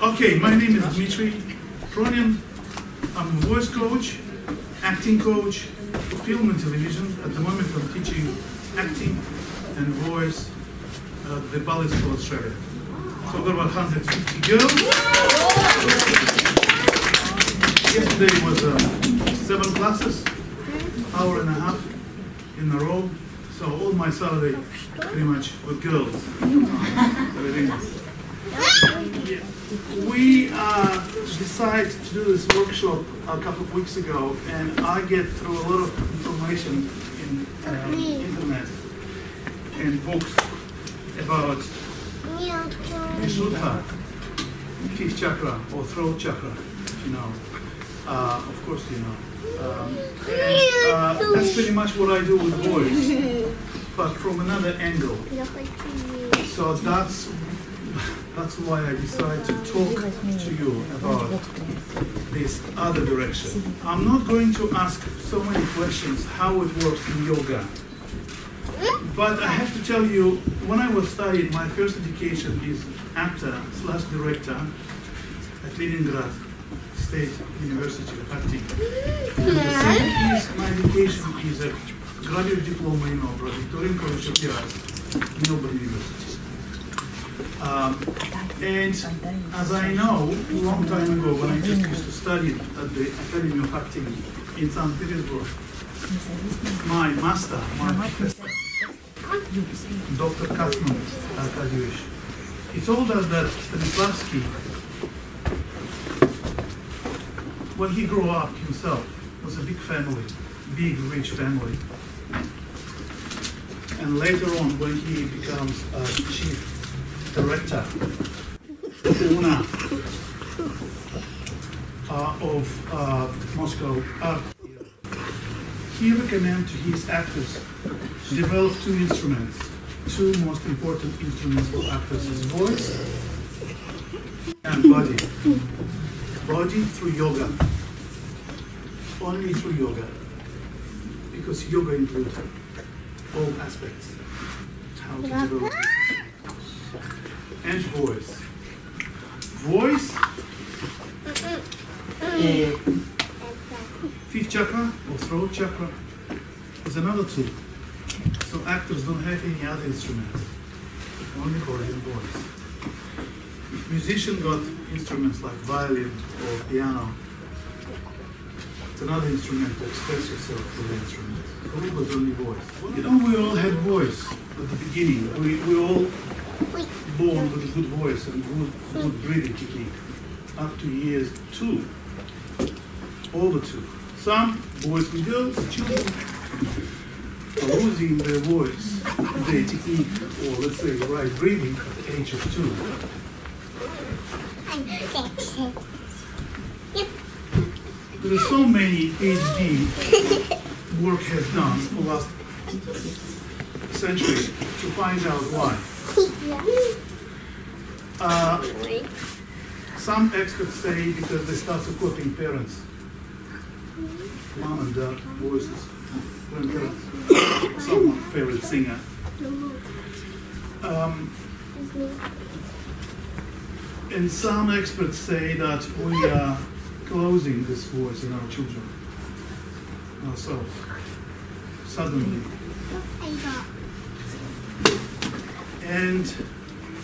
Okay, my name is Dmitry Pronin. I'm a voice coach, acting coach for film and television. At the moment, I'm teaching acting and voice at the Ballet School Australia. So there were 150 girls. Yesterday was uh, seven classes, hour and a half in a row. So all my Saturday pretty much with girls. Very nice. We uh, decided to do this workshop a couple of weeks ago, and I get through a lot of information in uh, internet and books about Vishuddha, fifth chakra or throat chakra, you know. Uh, of course, you know. Um, and, uh, that's pretty much what I do with boys, but from another angle. So that's that's why I decided to talk to you about this other direction. I'm not going to ask so many questions how it works in yoga. But I have to tell you, when I was studying, my first education is actor slash director at Leningrad State University of Acting. The second is my education is a graduate diploma in opera, Victorian College of the Arts, Melbourne University. Um, and as I know, long time ago, when I just used to study at the Academy of Acting in St. Petersburg, my master, my professor, Dr. Kaufman it's he told us that Stanislavski, when he grew up himself, was a big family, big rich family. And later on, when he becomes a chief director, owner uh, of uh, Moscow Art he recommended to his actors to develop two instruments, two most important instruments for actors is voice and body. Body through yoga. Only through yoga. Because yoga includes all aspects. How to develop and voice. Voice fifth chakra or throat chakra is another tool. So actors don't have any other instruments, only body and voice. If musician got instruments like violin or piano, it's another instrument to express yourself through the instrument. Only voice? You know, we all had voice at the beginning. We, we all born with a good voice and good, good breathing technique. Up to years two, over two. Some boys and girls, children, are losing their voice, their technique, or let's say right breathing at the age of two. There are so many PhD work has done for the last century to find out why. Uh, some experts say because they start supporting parents, mom and dad voices, grandparents, someone favorite singer. Um, and some experts say that we are closing this voice in our children, ourselves, suddenly. And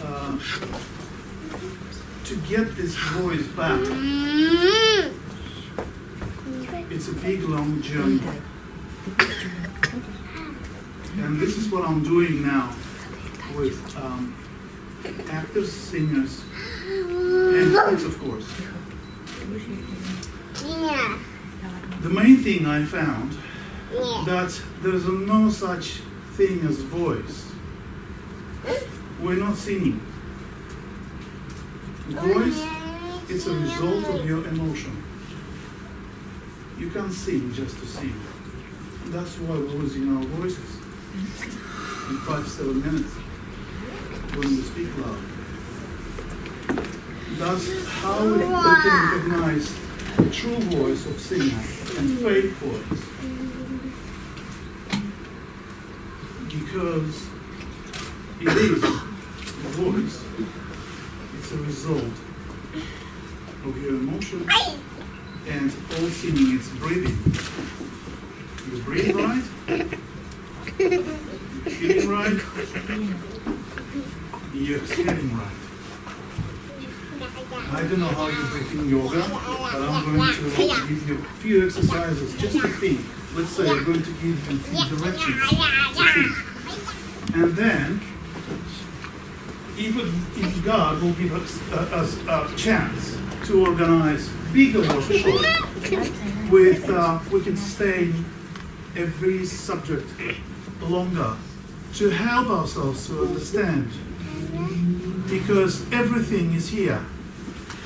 uh, to get this voice back, it's a big long journey. And this is what I'm doing now with um, actors, singers, and kids, of course. The main thing I found that there's no such thing as voice. We're not singing. Voice, it's a result of your emotion. You can't sing just to sing. That's why we're losing our voices in five, seven minutes when we speak loud. That's how we can recognize the true voice of singer and fake voice. Because it is voice. It's a result of your emotion, and all seeming it's breathing. You breathe right, you're feeling right, you're right. I don't know how you breathe in yoga, but I'm going to give you a few exercises just to think. Let's say I'm going to give you directions to think. And then, even if God will give us a, us a chance to organize bigger workshops with, uh, we can stay every subject longer to help ourselves to understand because everything is here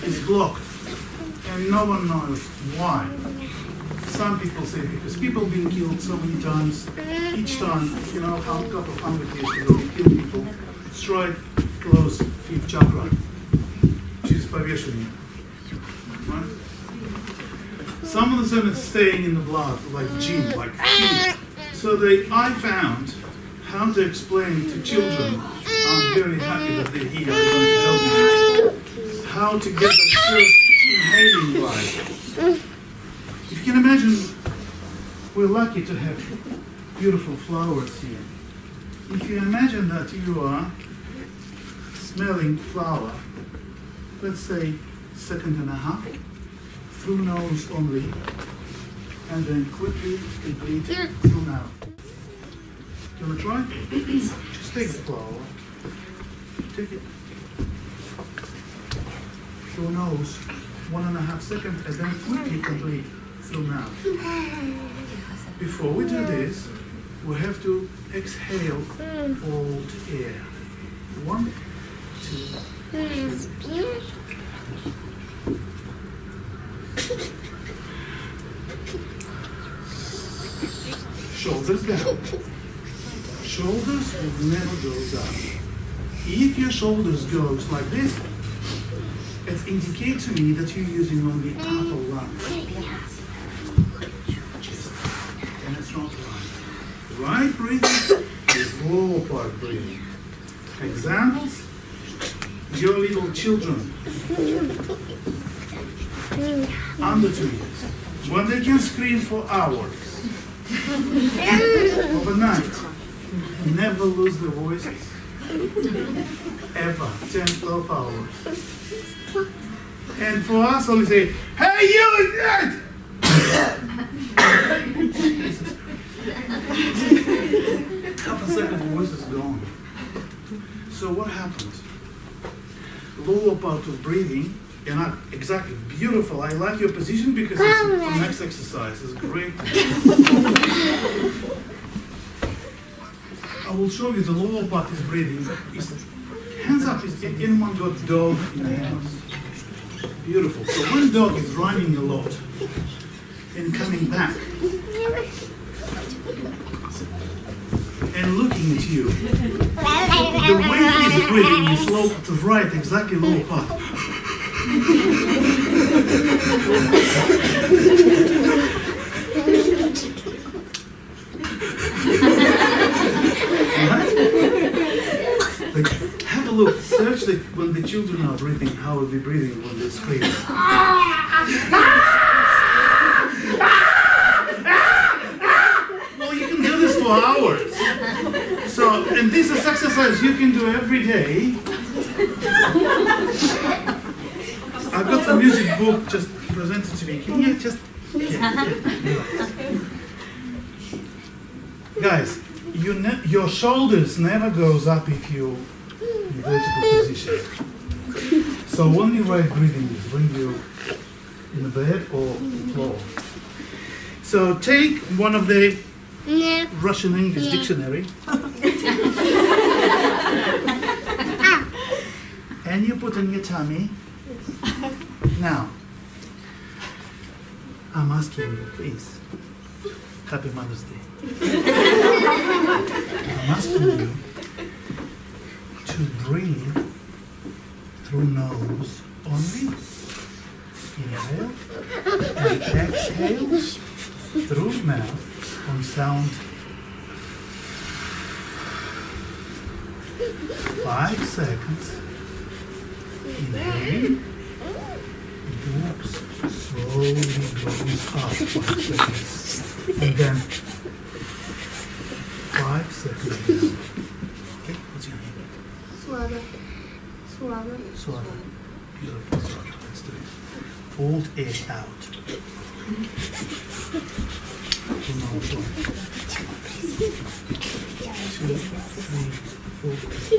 is blocked and no one knows why. Some people say because people have been killed so many times, each time, you know, a couple of hundred years ago, we killed people, destroyed, close fifth chakra, which is Parveshani. Right? Some of them are staying in the blood, like gene, like chi. So they, I found how to explain to children, I'm very happy that they're here, I'm going to help you. how to get the first inhaling life? If you can imagine, we're lucky to have beautiful flowers here. If you imagine that you are smelling flower, let's say second and a half, through nose only, and then quickly complete through mouth. You want to try? Just take the flower, take it through nose, one and a half seconds, and then quickly complete through mouth. Before we do this, we have to exhale hold air. One. Shoulders down. Shoulders will never go down. If your shoulders goes like this, it indicates to me that you're using only upper lung. And it's not right. Right breathing is lower part breathing. Examples, your little children under two years, when they can scream for hours, overnight, never lose their voices, ever, 10, 12 hours. And for us, only say, hey, you! That! Half a second, the voice is gone. So what happened? Lower part of breathing, you're not exactly beautiful. I like your position because it's the next exercise. It's great. I will show you the lower part is breathing. It's, hands up. Is anyone got dog in the house? Beautiful. So one dog is running a lot and coming back looking at you. The way he's breathing is low to right, exactly low part. have a look. Search the, when the children are breathing, how are they breathing when they scream? Well, you can do this for hours. So, and this is exercise you can do every day. I've got a music book just presented to me. Can you just... Guys, you ne your shoulders never goes up if you in vertical position. So only right breathing is when you in the bed or floor. So take one of the Russian English dictionary and you put in your tummy. Now, I'm asking you, please. Happy Mother's Day. I'm asking you to breathe through nose only. Inhale and exhale through mouth on sound five seconds then slowly goes up like. And then five seconds. Okay, what's your name? Swada. Swada. Swada. Beautiful Swada. Let's do it. Fold it out. One, two, three, four,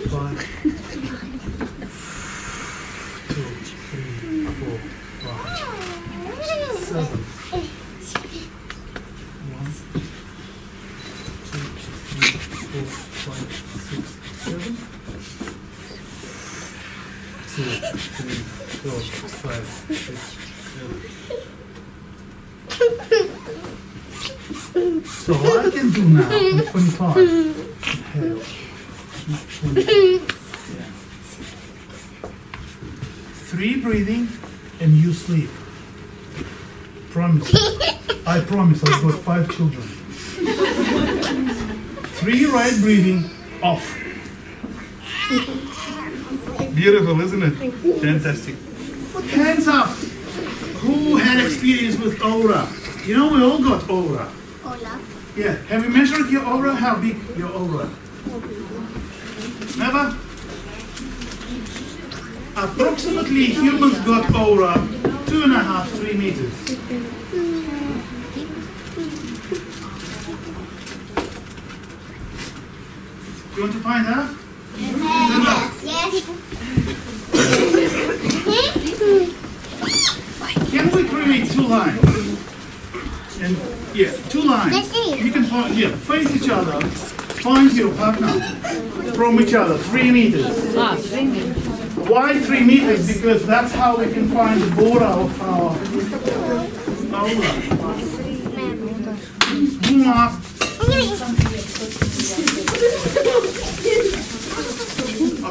five. Seven. One, two, three, four, five, six, seven. Two, three, four, five, six, seven. So what I can do now, I'm 25. Inhale. 20. Yeah. Three breathing and you sleep. Promise. I promise I've got five children. Three right breathing off. Beautiful, isn't it? Fantastic. Hands up. Who had experience with aura? You know we all got aura. Hola. Yeah. Have you measured your aura? How big your aura? Never? Approximately humans got aura two and a half, three meters. You want to find out? Up. Yes. Can we create two lines? And yeah, two lines. You can find yeah, face each other. Find your partner from each other, three meters. Ah, Why three meters? Because that's how we can find the border of our. Mwah.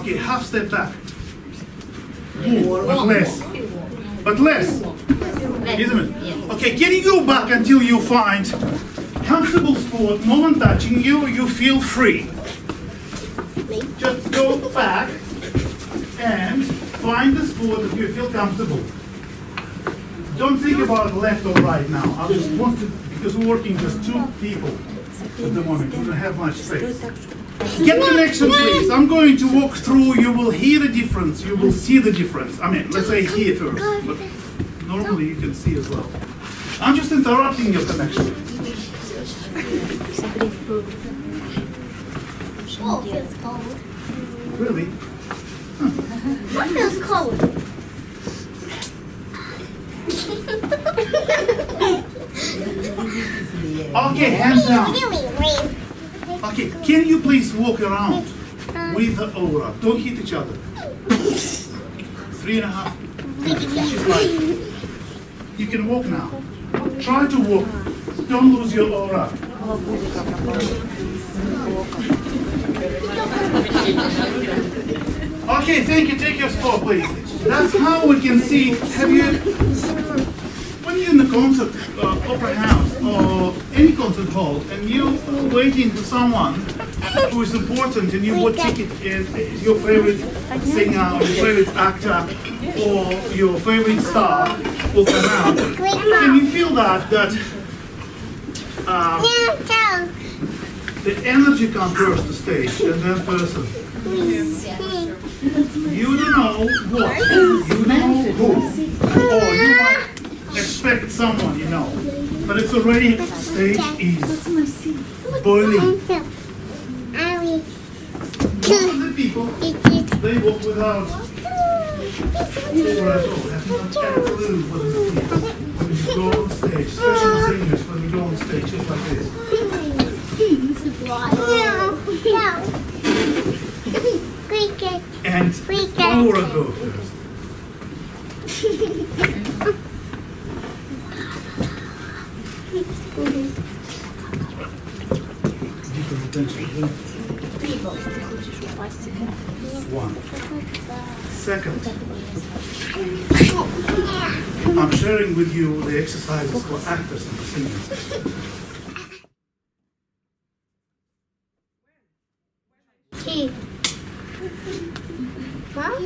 Okay, half step back. But less. But less. Isn't it? Okay, can you back until you find comfortable spot, no one touching you, you feel free. Just go back and find the spot that you feel comfortable. Don't think about left or right now. I just want to, because we're working just two people at the moment. We don't have much space. Get the connection, please. I'm going to walk through. You will hear the difference. You will see the difference. I mean, let's say here first, but normally you can see as well. I'm just interrupting your connection. Oh, feels cold. Really? What feels cold? Okay, hands down. Okay, can you please walk around with the aura? Don't hit each other. Three and a half inches like. You can walk now. Try to walk. Don't lose your aura. Okay, thank you. Take your spot, please. That's how we can see. Have you, when you're in the concert, uh, opera house, or any concert hall, and you're waiting for someone who is important, and you bought ticket, and your favorite singer, or your favorite actor, or your favorite star will come out. Can you feel that? That uh, the energy comes first to stage, and then person. You know what, you know who, or you might expect someone, you know, but it's already stage is boiling. Most of the people, they walk without all, have not a clue what it is. When you go on stage, especially singers, when you go on stage just like this. And aura go first. One. Second, I'm sharing with you the exercises for actors and singers.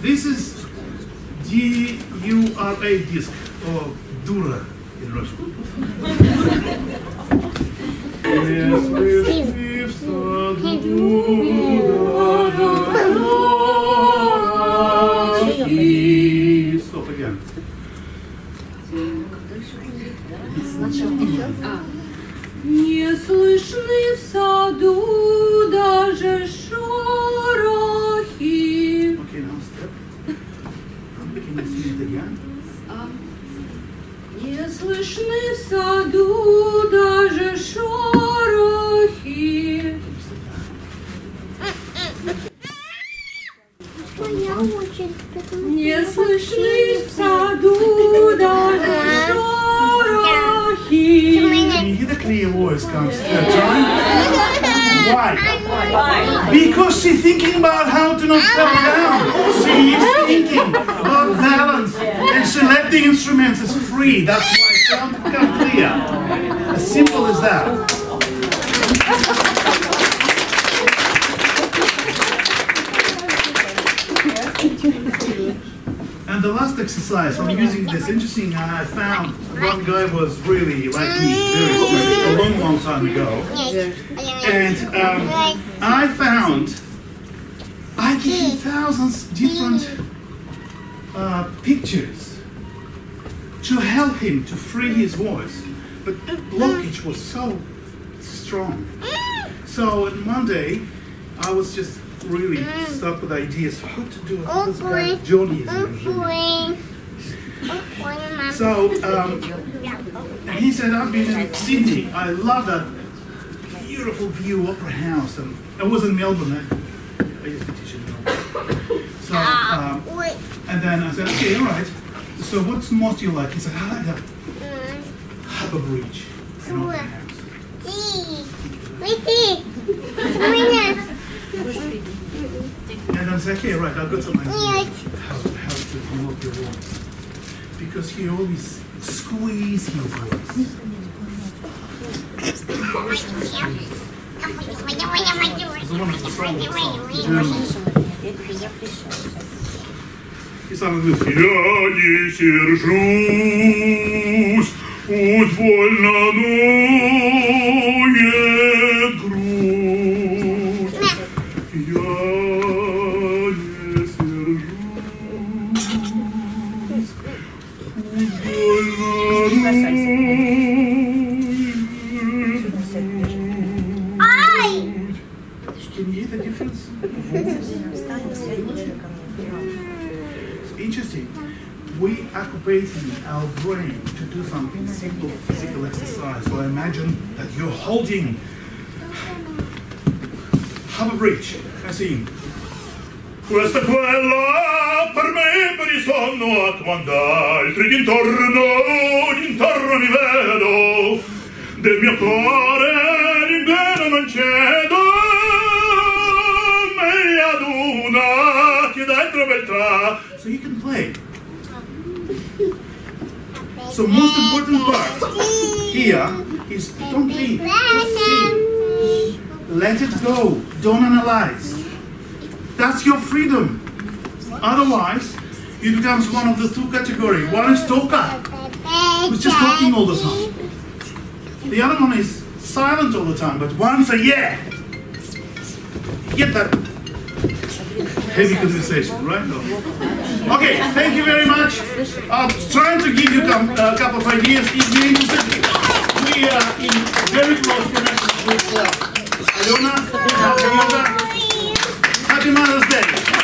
This is D-U-R-A disc, or Dura instruments as free. That's why sound become clear. As simple as that. And the last exercise, I'm using this interesting, I found one guy was really like me, very a long, long time ago. And um, I found I him thousands different uh, pictures to help him to free his voice. But blockage was so strong. So on Monday, I was just really stuck with ideas how to do it. This Johnny is so um, he said, I've been in Sydney. I love that beautiful view, Opera House. And I was in Melbourne. Eh? I used to teach in Melbourne. So, um, and then I said, okay, all right. So what's most you like? He said, I like a harbor bridge. You know, and I was like, okay, right, I've got some how, how to develop your voice. Because he always squeeze his voice. И сам говорит, я не сержусь, пусть больно ноет interesting. We occupating our brain to do something simple physical exercise. So imagine that you're holding Harbour Bridge and sing. Questa quella per me per il sonno a quando altri d'intorno, d'intorno mi vedo, del mio cuore l'impero non cedo, me aduna che dentro beltrà. So you can play. So most important part here is don't think, just sing. Let it go. Don't analyze. That's your freedom. Otherwise, you becomes one of the two category. One is talker, who's just talking all the time. The other one is silent all the time, but one's a yeah. Get that heavy conversation, right? No. Okay, thank you very much. I'm trying to give you a couple of ideas. If you're interested, we are in very close connection with uh. Alona. Happy Mother's Day.